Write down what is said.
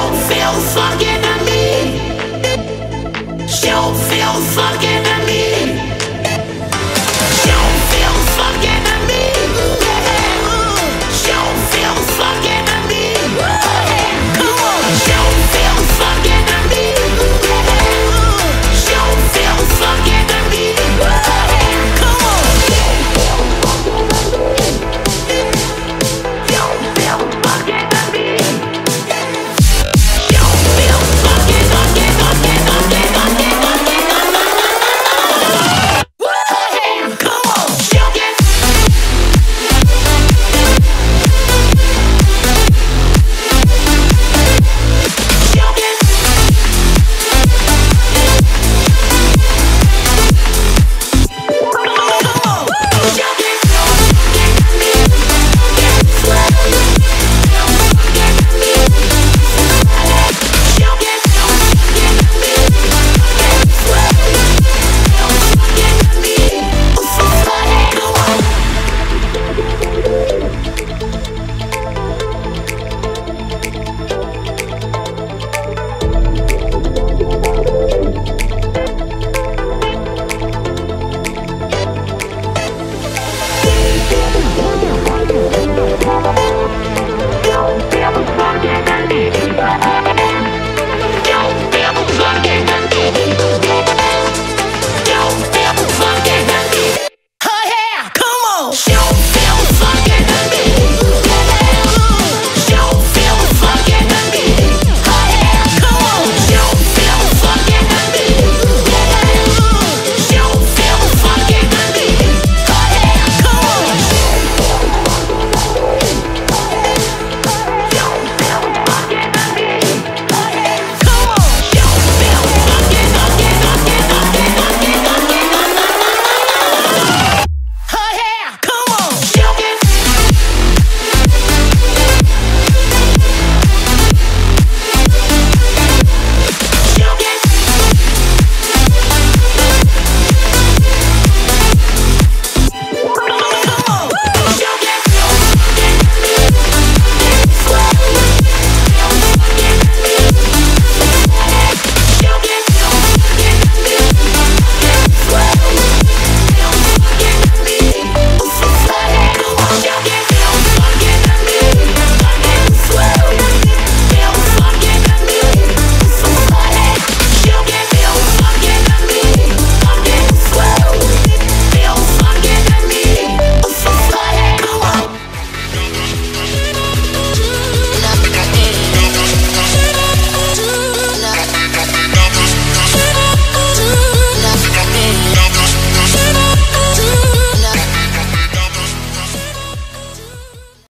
don't feel fucking to me. She don't feel fucking to me.